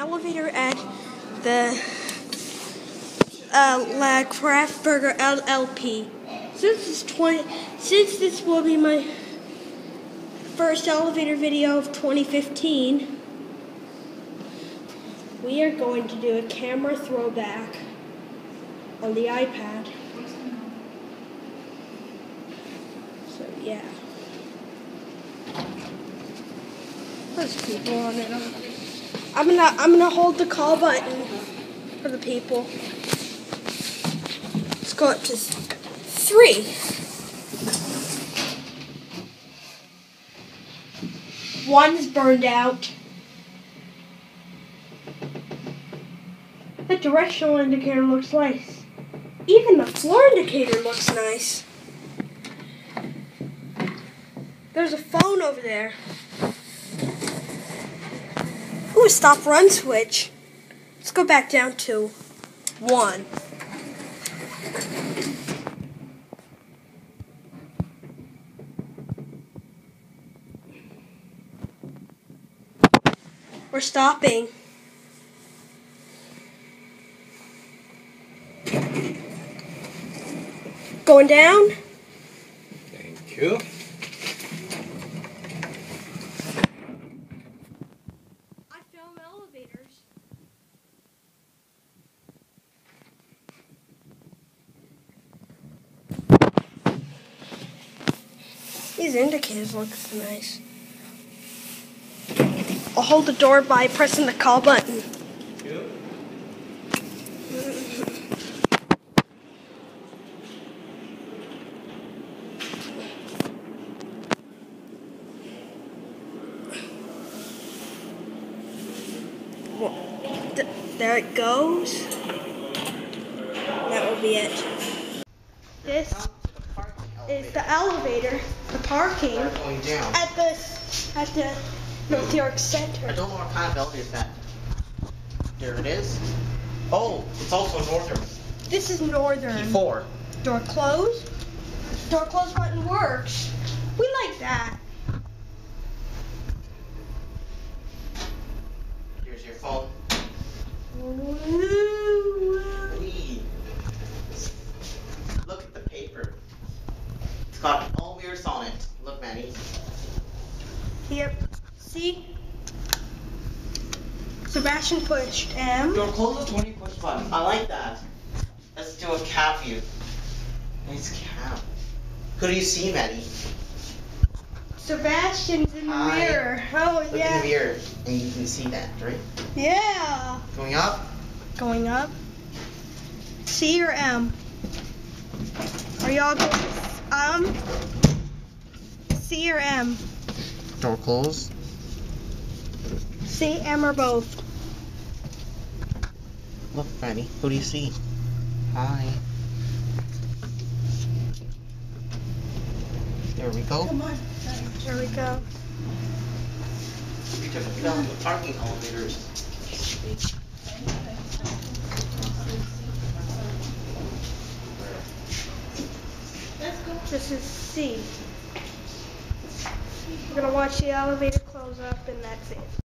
elevator at the uh, La Craft Burger LLP. Since this 20, since this will be my first elevator video of 2015, we are going to do a camera throwback on the iPad. So yeah. There's people on it. I'm gonna I'm gonna hold the call button for the people. Let's go up to three. One's burned out. The directional indicator looks nice. Even the floor indicator looks nice. There's a phone over there. Stop run switch. Let's go back down to one. We're stopping. Going down. Thank you. I film elevators. These indicators look nice. I'll hold the door by pressing the call button. Th- there it goes. That will be it. This is the elevator, the parking at the at the North York Center. I don't know what kind of elevator is that. There it is. Oh, it's also northern. This is Northern. P4. Door closed. Door close button works. We like that. Here's your phone. Mm-hmm. Ooh. Wee. Look at the paper. It's got all weirds on it. Look, Manny. Here. See? Sebastian pushed M. Door closes when you push button. I like that. Let's do a cap view. Nice cap. Who do you see, Manny? Sebastian's in the Hi. mirror. Oh Look yeah. in the mirror, and you can see that, right? Yeah. Going up. Going up. C or M? Are y'all going um C or M? Door closed. C, M, or both? Look, Manny. Who do you see? Hi. There we go. on. There we go. We took a film of parking elevators. This is C. We're gonna watch the elevator close up and that's it.